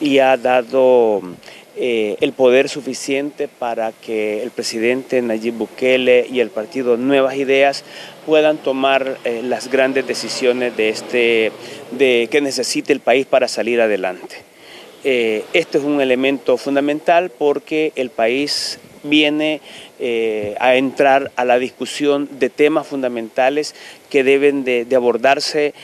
y ha dado eh, el poder suficiente para que el presidente Nayib Bukele y el partido Nuevas Ideas puedan tomar eh, las grandes decisiones de este, de, que necesite el país para salir adelante. Eh, esto es un elemento fundamental porque el país viene a entrar a la discusión de temas fundamentales que deben de, abordarse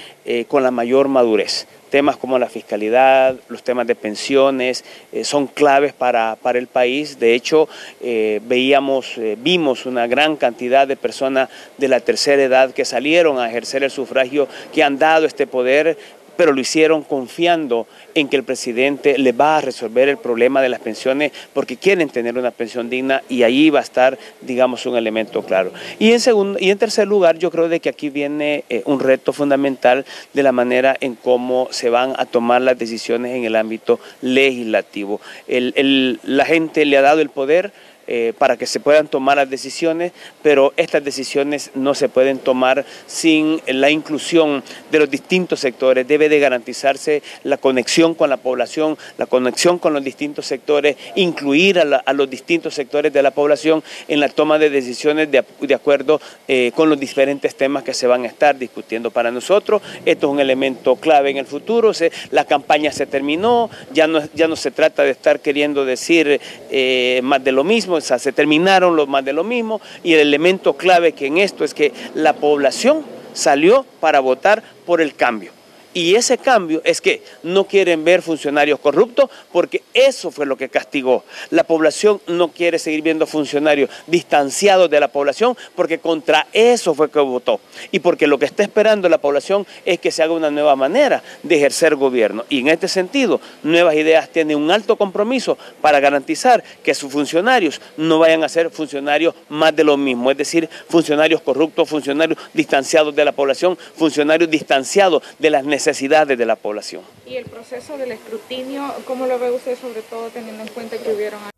con la mayor madurez temas como la fiscalidad, los temas de pensiones, eh, son claves para, el país. De hecho, eh, veíamos, eh, vimos una gran cantidad de personas de la tercera edad que salieron a ejercer el sufragio, que han dado este poder pero lo hicieron confiando en que el presidente le va a resolver el problema de las pensiones porque quieren tener una pensión digna y ahí va a estar, digamos, un elemento claro. Y en, segundo, y en tercer lugar, yo creo de que aquí viene eh, un reto fundamental de la manera en cómo se van a tomar las decisiones en el ámbito legislativo. la gente le ha dado el poder eh, para que se puedan tomar las decisiones, pero estas decisiones no se pueden tomar sin la inclusión de los distintos sectores. Debe de garantizarse la conexión con la población, la conexión con los distintos sectores, incluir a, los distintos sectores de la población en la toma de decisiones de, acuerdo eh, con los diferentes temas que se van a estar discutiendo. Para nosotros esto es un elemento clave en el futuro. la campaña se terminó, ya no, se trata de estar queriendo decir eh, más de lo mismo, se terminaron los más de lo mismo y el elemento clave que en esto es que la población salió para votar por el cambio. Y ese cambio es que no quieren ver funcionarios corruptos porque eso fue lo que castigó. La población no quiere seguir viendo funcionarios distanciados de la población porque contra eso fue que votó. Y porque lo que está esperando la población es que se haga una nueva manera de ejercer gobierno. Y en este sentido, Nuevas Ideas tiene un alto compromiso para garantizar que sus funcionarios no vayan a ser funcionarios más de lo mismo. Es decir, funcionarios corruptos, funcionarios distanciados de la población, funcionarios distanciados de las necesidades necesidades de la población. ¿Y el proceso del escrutinio, cómo lo ve usted, sobre todo teniendo en cuenta que hubieron